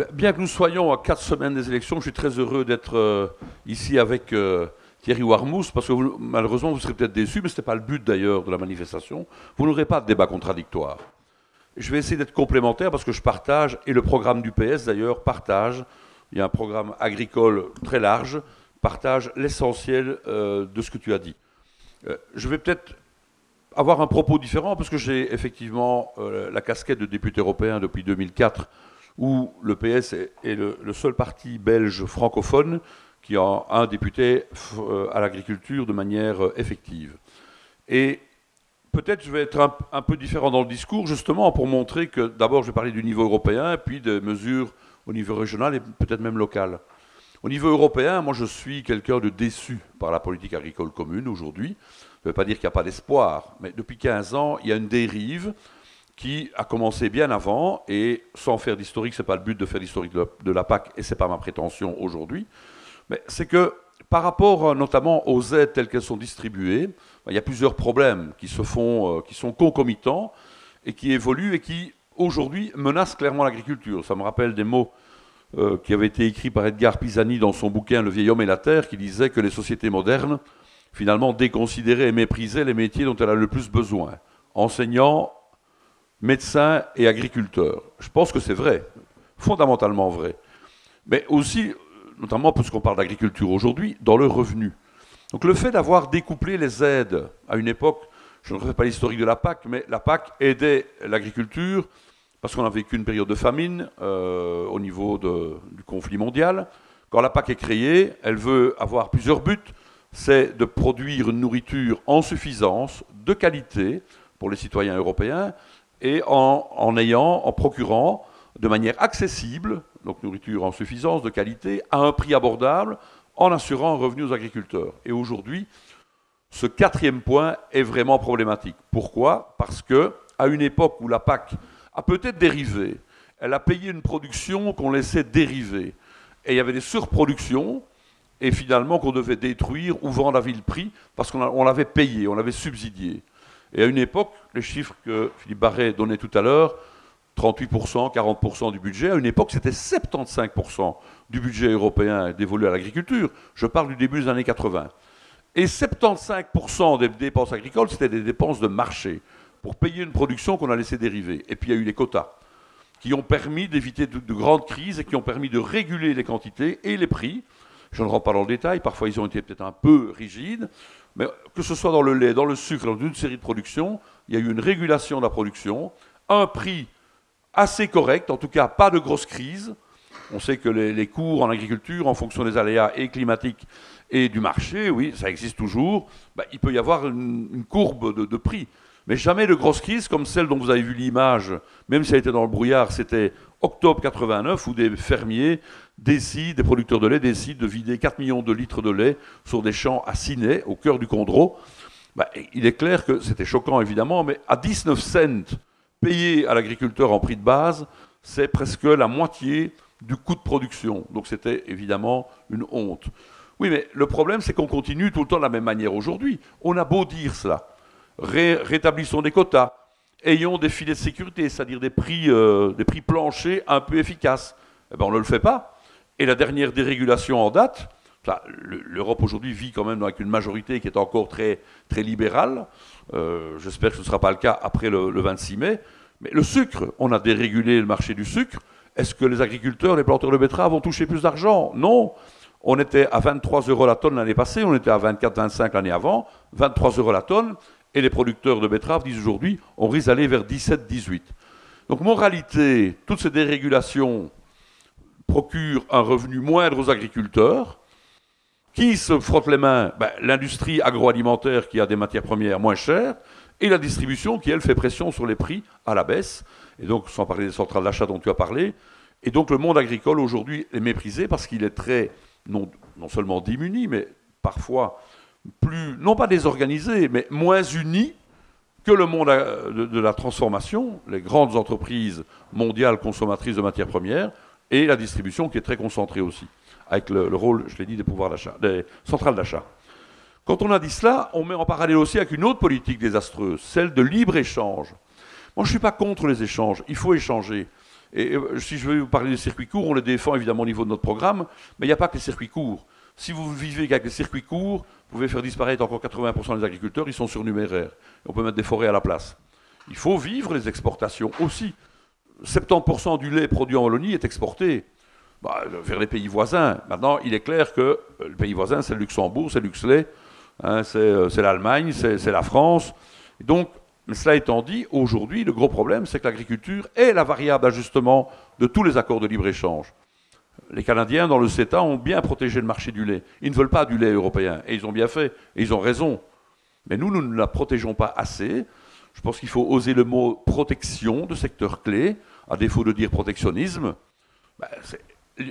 Ben, bien que nous soyons à quatre semaines des élections, je suis très heureux d'être euh, ici avec euh, Thierry Warmous, parce que malheureusement, vous serez peut-être déçus, mais ce n'était pas le but d'ailleurs de la manifestation. Vous n'aurez pas de débat contradictoire. Je vais essayer d'être complémentaire parce que je partage, et le programme du PS d'ailleurs partage, il y a un programme agricole très large, partage l'essentiel euh, de ce que tu as dit. je vais peut-être avoir un propos différent parce que j'ai effectivement la casquette de député européen depuis 2004 où le PS est, le, seul parti belge francophone qui a un député euh, à l'agriculture de manière euh, effective. Et peut-être je vais être un, peu différent dans le discours, justement pour montrer que d'abord je vais parler du niveau européen, puis de mesures au niveau régional et peut-être même local. Au niveau européen, moi je suis quelqu'un de déçu par la politique agricole commune aujourd'hui. Ça ne veut pas dire qu'il n'y a pas d'espoir, mais depuis 15 ans, il y a une dérive qui a commencé bien avant, et sans faire d'historique, ce n'est pas le but de faire l'historique de, la PAC, et ce n'est pas ma prétention aujourd'hui, mais c'est que par rapport euh, notamment aux aides telles qu'elles sont distribuées, ben, il y a plusieurs problèmes qui se font, euh, qui sont concomitants et qui évoluent et qui aujourd'hui menacent clairement l'agriculture. Ça me rappelle des mots euh, qui avaient été écrits par Edgar Pisani dans son bouquin Le vieil homme et la terre, qui disait que les sociétés modernes finalement déconsidéraient et méprisaient les métiers dont elles a le plus besoin. Enseignants, médecins et agriculteurs. Je pense que c'est vrai, fondamentalement vrai. Mais aussi, notamment puisqu'on parle d'agriculture aujourd'hui, dans le revenu. Donc le fait d'avoir découplé les aides à une époque, je ne refais pas l'historique de la PAC, mais la PAC aidait l'agriculture parce qu'on a vécu une période de famine euh, au niveau du conflit mondial. Quand la PAC est créée, elle veut avoir plusieurs buts. C'est de produire une nourriture en suffisance, de qualité, pour les citoyens européens, et en, ayant, en procurant de manière accessible, donc nourriture en suffisance, de qualité, à un prix abordable, en assurant un revenu aux agriculteurs. Et aujourd'hui, ce quatrième point est vraiment problématique. Pourquoi? Parce que à une époque où la PAC a peut-être dérivé, elle a payé une production qu'on laissait dériver, et il y avait des surproductions, et finalement qu'on devait détruire ou vendre à vil prix parce qu'on l'avait payé, on l'avait subsidié. Et à une époque, les chiffres que Philippe Barret donnait tout à l'heure, 38%, 40% du budget, à une époque, c'était 75% du budget européen dévolu à l'agriculture. Je parle du début des années 80. Et 75% des dépenses agricoles, c'était des dépenses de marché, pour payer une production qu'on a laissé dériver. Et puis il y a eu les quotas, qui ont permis d'éviter de, de, grandes crises et qui ont permis de réguler les quantités et les prix. Je ne rentre pas dans le détail, parfois ils ont été peut-être un peu rigides, mais que ce soit dans le lait, dans le sucre, dans une série de productions, il y a eu une régulation de la production, un prix assez correct, en tout cas pas de grosse crise. On sait que les, cours en agriculture, en fonction des aléas et climatiques et du marché, oui, ça existe toujours, bah, il peut y avoir une, courbe de, de, prix. Mais jamais de grosse crise comme celle dont vous avez vu l'image, même si elle était dans le brouillard, c'était octobre 89, où des fermiers décide, des producteurs de lait décident de vider 4 millions de litres de lait sur des champs à Ciné, au cœur du Condro. Bah, il est clair que c'était choquant évidemment, mais à 19 cents payés à l'agriculteur en prix de base, c'est presque la moitié du coût de production. Donc c'était évidemment une honte. Oui, mais le problème, c'est qu'on continue tout le temps de la même manière aujourd'hui. On a beau dire cela. Rétablissons des quotas. Ayons des filets de sécurité, c'est-à-dire des prix, euh, des prix planchers un peu efficaces. Eh ben, on ne le fait pas. Et la dernière dérégulation en date, l'Europe aujourd'hui vit quand même avec une majorité qui est encore très, très libérale. Euh, j'espère que ce ne sera pas le cas après le, 26 mai. Mais le sucre, on a dérégulé le marché du sucre. Est-ce que les agriculteurs, les planteurs de betteraves vont toucher plus d'argent? Non. On était à 23 euros la tonne l'année passée, on était à 24-25 l'année avant, 23 euros la tonne, et les producteurs de betteraves disent aujourd'hui, on risque d'aller vers 17-18. Donc moralité, toutes ces dérégulations procure un revenu moindre aux agriculteurs. Qui se frotte les mains ben, L'industrie agroalimentaire qui a des matières premières moins chères et la distribution qui, elle, fait pression sur les prix à la baisse. Et donc, sans parler des centrales d'achat dont tu as parlé. Et donc, le monde agricole aujourd'hui est méprisé parce qu'il est très, non, non seulement démuni, mais parfois non pas désorganisé, mais moins uni que le monde de, de, la transformation, les grandes entreprises mondiales consommatrices de matières premières, et la distribution qui est très concentrée aussi, avec le, rôle, je l'ai dit, des pouvoirs d'achat, des centrales d'achat. Quand on a dit cela, on met en parallèle aussi avec une autre politique désastreuse, celle de libre-échange. Moi, je ne suis pas contre les échanges, il faut échanger. Et si je veux vous parler des circuits courts, on les défend évidemment au niveau de notre programme, mais il n'y a pas que les circuits courts. Si vous vivez avec les circuits courts, vous pouvez faire disparaître encore 80% des agriculteurs, ils sont surnuméraires. On peut mettre des forêts à la place. Il faut vivre les exportations aussi. 70% du lait produit en Wallonie est exporté bah, vers les pays voisins. Maintenant, il est clair que le pays voisin, c'est le Luxembourg, c'est Luxley, hein, euh, c'est l'Allemagne, c'est la France. donc, cela étant dit, aujourd'hui, le gros problème, c'est que l'agriculture est la variable d'ajustement de tous les accords de libre-échange. Les Canadiens, dans le CETA, ont bien protégé le marché du lait. Ils ne veulent pas du lait européen, et ils ont bien fait, et ils ont raison. Mais nous, nous ne la protégeons pas assez. Je pense qu'il faut oser le mot protection de secteur clé, à défaut de dire protectionnisme. Ben,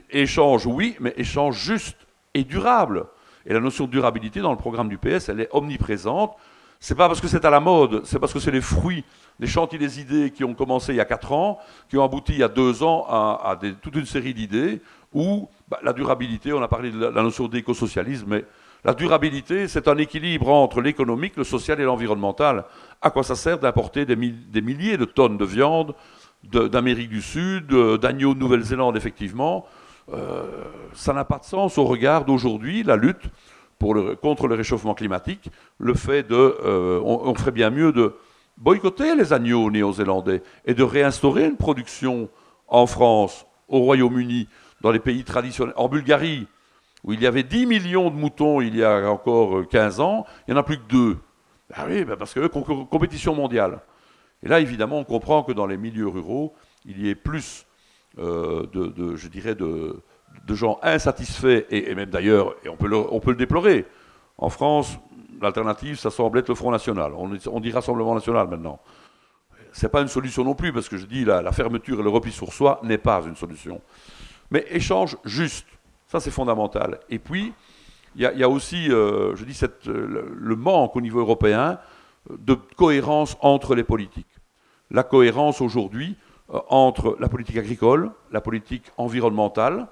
échange, oui, mais échange juste et durable. Et la notion de durabilité dans le programme du PS, elle est omniprésente. C'est pas parce que c'est à la mode, c'est parce que c'est les fruits des chantiers des idées qui ont commencé il y a 4 ans, qui ont abouti il y a 2 ans à, toute une série d'idées où bah, la durabilité, on a parlé de la, notion d'écosocialisme, mais la durabilité, c'est un équilibre entre l'économique, le social et l'environnemental. À quoi ça sert d'importer des, milliers de tonnes de viande d'Amérique du Sud, d'agneaux de Nouvelle-Zélande, effectivement? Euh, Ça n'a pas de sens au regard d'aujourd'hui, la lutte contre le réchauffement climatique, le fait de, euh, on, ferait bien mieux de boycotter les agneaux néo-zélandais et de réinstaurer une production en France, au Royaume-Uni, dans les pays traditionnels, en Bulgarie, où il y avait 10 millions de moutons il y a encore 15 ans, il n'y en a plus que deux. Ben oui, ben parce que compétition mondiale. Et là, évidemment, on comprend que dans les milieux ruraux, il y ait plus euh, de, je dirais, de, de gens insatisfaits, et, même d'ailleurs, et on peut, le, on peut le déplorer. En France, l'alternative, ça semble être le Front National. On, dit Rassemblement National maintenant. Ce n'est pas une solution non plus, parce que je dis la, fermeture et le repli sur soi n'est pas une solution. Mais échange juste, ça c'est fondamental. Et puis, il y, a aussi, euh, je dis, cette, le manque au niveau européen de cohérence entre les politiques. La cohérence aujourd'hui euh, entre la politique agricole, la politique environnementale,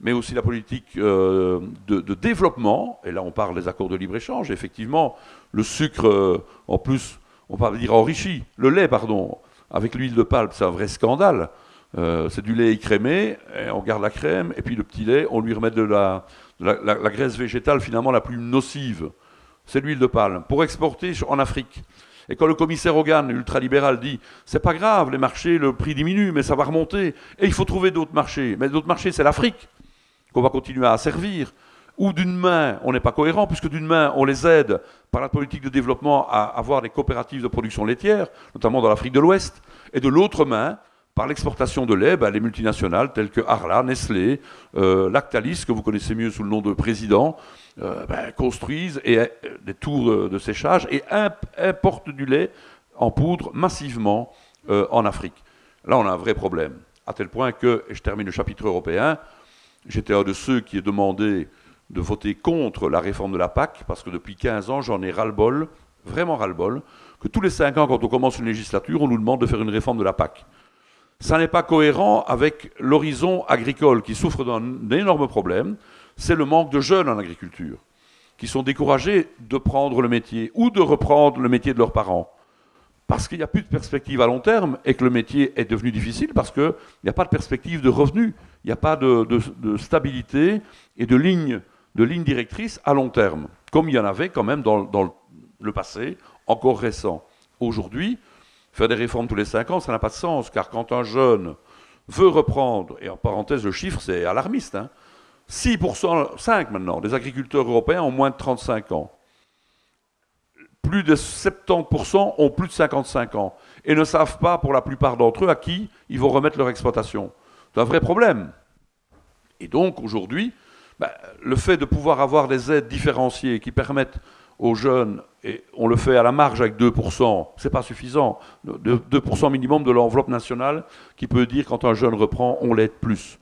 mais aussi la politique euh, de, développement. Et là, on parle des accords de libre-échange. Effectivement, le sucre, euh, en plus, on va dire enrichi. Le lait, pardon, avec l'huile de palme, c'est un vrai scandale. Euh, c'est du lait écrémé, on garde la crème, et puis le petit lait, on lui remet de la, la graisse végétale finalement la plus nocive. C'est l'huile de palme. Pour exporter en Afrique. Et quand le commissaire Hogan, ultralibéral, dit c'est pas grave, les marchés, le prix diminue, mais ça va remonter, et il faut trouver d'autres marchés. Mais d'autres marchés, c'est l'Afrique qu'on va continuer à servir, ou d'une main, on n'est pas cohérent, puisque d'une main, on les aide par la politique de développement à avoir des coopératives de production laitière, notamment dans l'Afrique de l'Ouest, et de l'autre main, par l'exportation de lait, ben, les multinationales telles que Arla, Nestlé, euh, Lactalis, que vous connaissez mieux sous le nom de président, euh, ben, construisent euh, des tours de séchage et importent du lait en poudre massivement en Afrique. Là, on a un vrai problème, à tel point que, et je termine le chapitre européen, J'étais un de ceux qui a demandé de voter contre la réforme de la PAC, parce que depuis 15 ans, j'en ai ras-le-bol, vraiment ras-le-bol, que tous les 5 ans, quand on commence une législature, on nous demande de faire une réforme de la PAC. Ça n'est pas cohérent avec l'horizon agricole qui souffre d'un énorme problème, c'est le manque de jeunes en agriculture, qui sont découragés de prendre le métier ou de reprendre le métier de leurs parents parce qu'il n'y a plus de perspective à long terme et que le métier est devenu difficile parce qu'il n'y a pas de perspective de revenus, il n'y a pas de, stabilité et de ligne, de ligne directrice à long terme, comme il y en avait quand même dans, le passé, encore récent. Aujourd'hui, faire des réformes tous les cinq ans, ça n'a pas de sens, car quand un jeune veut reprendre, et en parenthèse, le chiffre, c'est alarmiste, 6%, hein, 5 maintenant, des agriculteurs européens ont moins de 35 ans plus de 70% ont plus de 55 ans et ne savent pas, pour la plupart d'entre eux, à qui ils vont remettre leur exploitation. C'est un vrai problème. Et donc, aujourd'hui, ben, le fait de pouvoir avoir des aides différenciées qui permettent aux jeunes, et on le fait à la marge avec 2%, c'est pas suffisant, 2% minimum de l'enveloppe nationale qui peut dire quand un jeune reprend, on l'aide plus.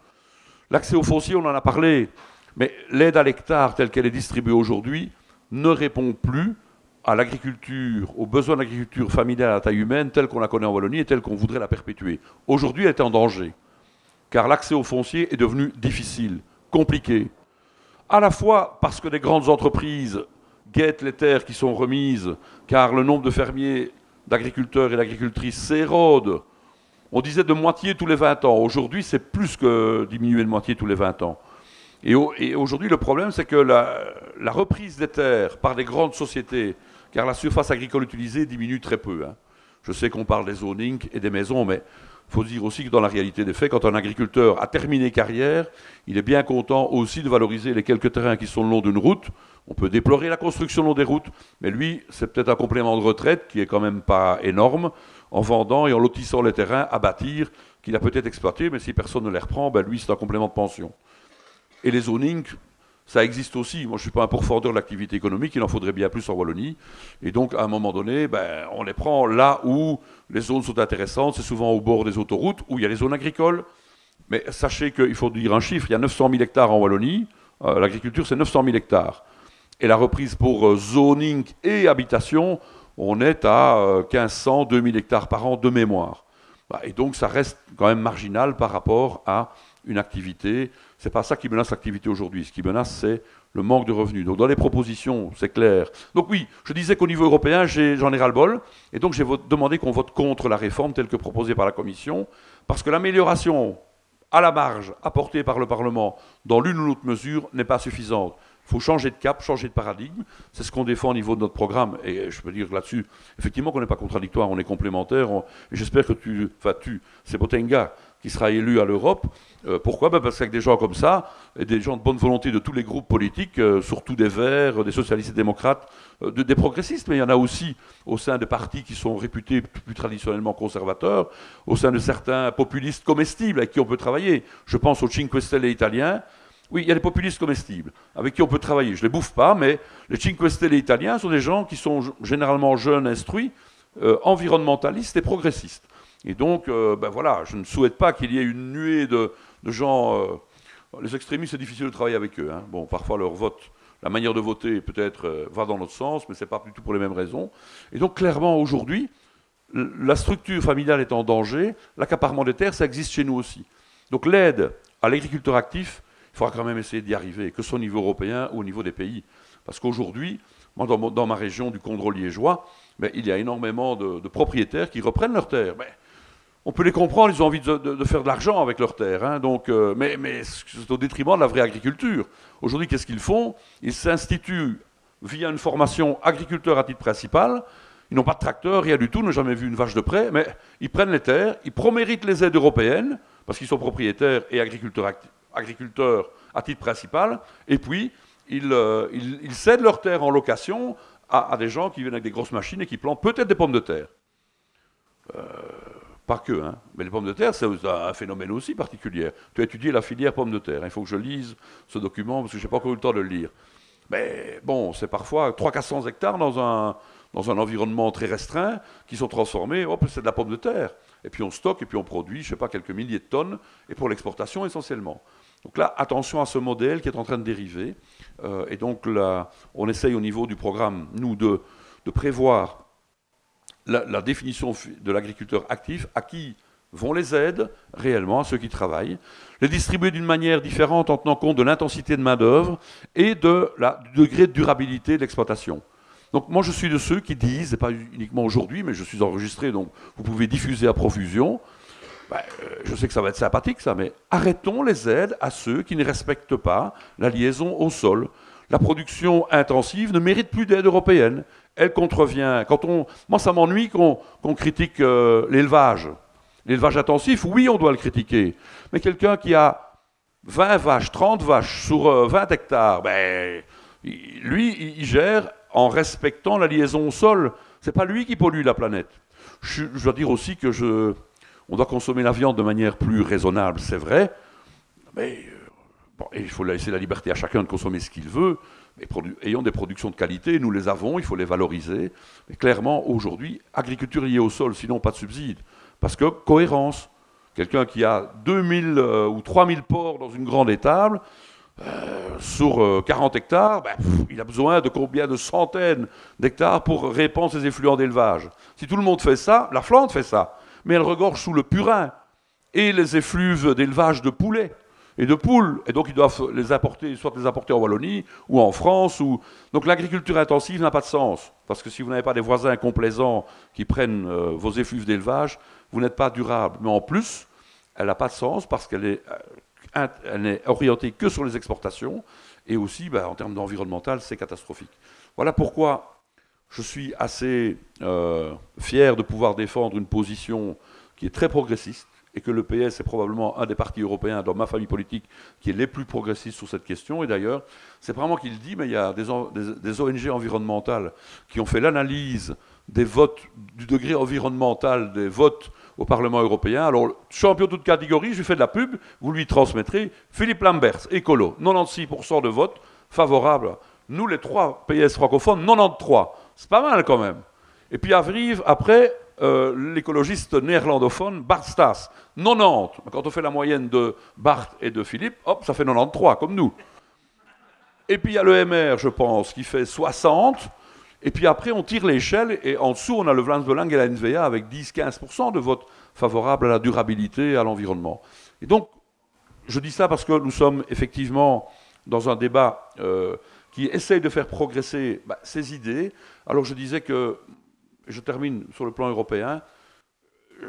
L'accès au foncier, on en a parlé, mais l'aide à l'hectare telle qu'elle est distribuée aujourd'hui ne répond plus à l'agriculture, aux besoins de l'agriculture familiale à taille humaine telle qu'on la connaît en Wallonie et telle qu'on voudrait la perpétuer. Aujourd'hui, elle est en danger, car l'accès au foncier est devenu difficile, compliqué, à la fois parce que des grandes entreprises guettent les terres qui sont remises, car le nombre de fermiers, d'agriculteurs et d'agricultrices s'érode on disait de moitié tous les 20 ans. Aujourd'hui, c'est plus que diminuer de moitié tous les 20 ans. Et, aujourd'hui, le problème, c'est que la, reprise des terres par des grandes sociétés, car la surface agricole utilisée diminue très peu. Hein. Je sais qu'on parle des zonings et des maisons, mais il faut dire aussi que dans la réalité des faits, quand un agriculteur a terminé carrière, il est bien content aussi de valoriser les quelques terrains qui sont le long d'une route. On peut déplorer la construction le long des routes, mais lui, c'est peut-être un complément de retraite qui est quand même pas énorme, en vendant et en lotissant les terrains à bâtir qu'il a peut-être exploité, mais si personne ne les reprend, ben lui, c'est un complément de pension. Et les zonings, ça existe aussi. Moi, je ne suis pas un pourfendeur de l'activité économique, il en faudrait bien plus en Wallonie. Et donc, à un moment donné, ben, on les prend là où les zones sont intéressantes, c'est souvent au bord des autoroutes, où il y a les zones agricoles. Mais sachez qu'il faut dire un chiffre, il y a 900 000 hectares en Wallonie, euh, l'agriculture c'est 900 000 hectares. Et la reprise pour euh, zoning et habitation, on est à 1500, euh, 2000 hectares par an de mémoire. Bah, et donc ça reste quand même marginal par rapport à une activité c'est pas ça qui menace l'activité aujourd'hui. Ce qui menace, c'est le manque de revenus. Donc dans les propositions, c'est clair. Donc oui, je disais qu'au niveau européen, j'en ai, ras-le-bol, et donc j'ai demandé qu'on vote contre la réforme telle que proposée par la Commission, parce que l'amélioration à la marge apportée par le Parlement dans l'une ou l'autre mesure n'est pas suffisante. Il faut changer de cap, changer de paradigme. C'est ce qu'on défend au niveau de notre programme. Et je peux dire là-dessus, effectivement, qu'on n'est pas contradictoire, on est complémentaire. J'espère que tu, enfin tu, c'est Botenga qui sera élu à l'Europe. Euh, pourquoi? Ben Parce qu'avec des gens comme ça, et des gens de bonne volonté de tous les groupes politiques, euh, surtout des Verts, des socialistes et démocrates, euh, des progressistes, mais il y en a aussi au sein des partis qui sont réputés plus traditionnellement conservateurs, au sein de certains populistes comestibles avec qui on peut travailler. Je pense aux Cinque Stelle italiens. Oui, il y a des populistes comestibles avec qui on peut travailler. Je ne les bouffe pas, mais les Cinque Stelle italiens sont des gens qui sont généralement jeunes, instruits, environnementalistes et progressistes. Et donc, euh, ben voilà, je ne souhaite pas qu'il y ait une nuée de, gens. Euh, les extrémistes, c'est difficile de travailler avec eux. Hein. Bon, parfois leur vote, la manière de voter peut-être euh, va dans notre sens, mais ce n'est pas du tout pour les mêmes raisons. Et donc, clairement, aujourd'hui, la structure familiale est en danger. L'accaparement des terres, ça existe chez nous aussi. Donc, l'aide à l'agriculteur actif, il faudra quand même essayer d'y arriver, que ce soit au niveau européen ou au niveau des pays. Parce qu'aujourd'hui, moi, dans, ma région du Condro liégeois, ben, il y a énormément de, propriétaires qui reprennent leurs terres. Ben, on peut les comprendre, ils ont envie de, faire de l'argent avec leurs terres, hein, euh, mais, c'est au détriment de la vraie agriculture. Aujourd'hui, qu'est-ce qu'ils font? Ils s'instituent via une formation agriculteur à titre principal. Ils n'ont pas de tracteur, rien du tout, n'ont jamais vu une vache de près, mais ils prennent les terres, ils proméritent les aides européennes, parce qu'ils sont propriétaires et agriculteurs, à titre principal, et puis ils, euh, cèdent leurs terres en location à, des gens qui viennent avec des grosses machines et qui plantent peut-être des pommes de terre. Euh, pas que, hein. mais les pommes de terre, c'est un phénomène aussi particulier. Tu as étudié la filière pommes de terre. Il faut que je lise ce document parce que je n'ai pas encore eu le temps de le lire. Mais bon, c'est parfois 300-400 hectares dans un, dans un environnement très restreint qui sont transformés. Hop, c'est de la pomme de terre. Et puis on stocke et puis on produit, je ne sais pas, quelques milliers de tonnes et pour l'exportation essentiellement. Donc là, attention à ce modèle qui est en train de dériver. Euh, et donc là, on essaye au niveau du programme, nous, de, de prévoir la, définition de l'agriculteur actif, à qui vont les aides réellement, à ceux qui travaillent, les distribuer d'une manière différente en tenant compte de l'intensité de main-d'œuvre et de la, du degré de durabilité de l'exploitation. Donc moi je suis de ceux qui disent, et pas uniquement aujourd'hui, mais je suis enregistré, donc vous pouvez diffuser à profusion, ben, euh, je sais que ça va être sympathique ça, mais arrêtons les aides à ceux qui ne respectent pas la liaison au sol. La production intensive ne mérite plus d'aide européenne elle contrevient. Quand on, moi, ça m'ennuie qu'on critique euh, l'élevage. L'élevage intensif, oui, on doit le critiquer. Mais quelqu'un qui a 20 vaches, 30 vaches sur 20 euh, hectares, ben, lui, il gère en respectant la liaison au sol. C'est pas lui qui pollue la planète. Je, dois dire aussi que je, on doit consommer la viande de manière plus raisonnable, c'est vrai. Mais euh, il faut laisser la liberté à chacun de consommer ce qu'il veut ayons des productions de qualité, nous les avons, il faut les valoriser. Mais clairement, aujourd'hui, agriculture liée au sol, sinon pas de subside. Parce que cohérence. Quelqu'un qui a 2000 euh, ou 3000 porcs dans une grande étable, euh, sur 40 euh, hectares, ben, il a besoin de combien de centaines d'hectares pour répandre ses effluents d'élevage. Si tout le monde fait ça, la Flandre fait ça. Mais elle regorge sous le purin et les effluves d'élevage de poulets. Et de poules. Et donc ils doivent les importer, soit les importer en Wallonie ou en France. Ou... Donc l'agriculture intensive n'a pas de sens. Parce que si vous n'avez pas des voisins complaisants qui prennent euh, vos effluves d'élevage, vous n'êtes pas durable. Mais en plus, elle n'a pas de sens parce qu'elle est, euh, n'est orientée que sur les exportations. Et aussi, ben, en termes d'environnemental, c'est catastrophique. Voilà pourquoi je suis assez euh, fier de pouvoir défendre une position qui est très progressiste et que le PS est probablement un des partis européens dans ma famille politique qui est les plus progressistes sur cette question. Et d'ailleurs, c'est vraiment qu'il dit, mais il y a des, ONG environnementales qui ont fait l'analyse des votes, du degré environnemental des votes au Parlement européen. Alors, champion de toute catégorie, je lui fais de la pub, vous lui transmettrez Philippe Lambert, écolo, 96% de votes favorables. Nous, les trois PS francophones, 93. C'est pas mal quand même. Et puis arrive après euh, l'écologiste néerlandophone Bart Stas, 90. Quand on fait la moyenne de Bart et de Philippe, hop, ça fait 93, comme nous. Et puis il y a le MR, je pense, qui fait 60. Et puis après, on tire l'échelle et en dessous, on a le Vlaams Belang et la NVA avec 10-15% de votes favorables à la durabilité et à l'environnement. Et donc, je dis ça parce que nous sommes effectivement dans un débat euh, qui essaye de faire progresser bah, ces idées. Alors je disais que je termine sur le plan européen,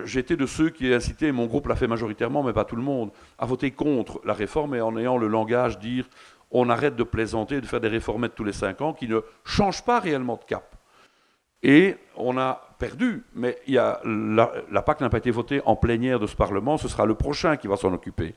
j'étais de ceux qui incité, mon groupe l'a fait majoritairement, mais pas tout le monde, à voter contre la réforme et en ayant le langage dire on arrête de plaisanter, de faire des réformettes tous les cinq ans qui ne changent pas réellement de cap. Et on a perdu, mais la PAC n'a pas été votée en plénière de ce Parlement, ce sera le prochain qui va s'en occuper.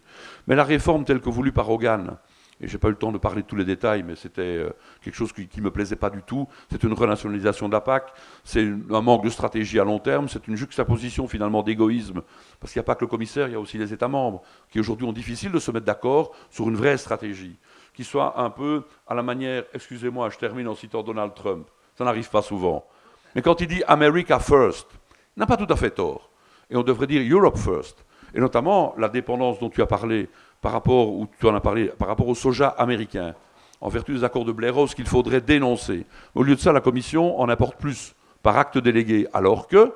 Mais la réforme telle que voulue par Hogan, et je n'ai pas eu le temps de parler de tous les détails, mais c'était euh, quelque chose qui ne me plaisait pas du tout. C'est une renationalisation de la PAC, c'est un manque de stratégie à long terme, c'est une juxtaposition finalement d'égoïsme, parce qu'il n'y a pas que le commissaire, il y a aussi les États membres, qui aujourd'hui ont difficile de se mettre d'accord sur une vraie stratégie, qui soit un peu à la manière, excusez-moi, je termine en citant Donald Trump, ça n'arrive pas souvent. Mais quand il dit America First, il n'a pas tout à fait tort. Et on devrait dire Europe First. Et notamment la dépendance dont tu as parlé par rapport, rapport au soja américain, en vertu des accords de Blair qu'il faudrait dénoncer. Au lieu de ça, la Commission en apporte plus par acte délégué, alors que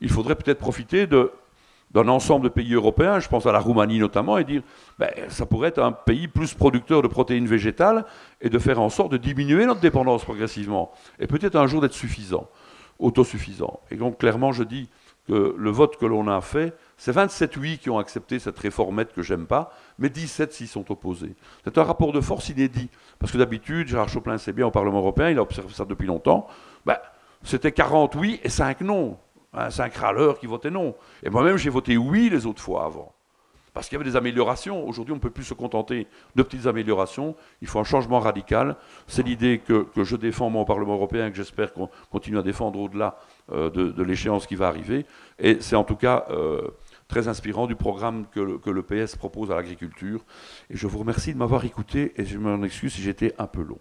il faudrait peut-être profiter d'un ensemble de pays européens, je pense à la Roumanie notamment, et dire ben, ça pourrait être un pays plus producteur de protéines végétales et de faire en sorte de diminuer notre dépendance progressivement. Et peut-être un jour d'être suffisant, autosuffisant. Et donc clairement, je dis que le vote que l'on a fait, c'est 27 oui qui ont accepté cette réformette que j'aime pas, mais 17 s'y sont opposés. C'est un rapport de force inédit. Parce que d'habitude, Gérard Choplin sait bien au Parlement européen, il a observé ça depuis longtemps, ben, c'était 40 oui et 5 non. 5 hein, râleurs qui votaient non. Et moi-même, j'ai voté oui les autres fois avant. Parce qu'il y avait des améliorations. Aujourd'hui, on ne peut plus se contenter de petites améliorations. Il faut un changement radical. C'est l'idée que, je défends moi au Parlement européen et que j'espère qu'on continue à défendre au-delà euh, de, l'échéance qui va arriver. Et c'est en tout cas euh, très inspirant du programme que le, que PS propose à l'agriculture. Et je vous remercie de m'avoir écouté et je m'en excuse si j'étais un peu long.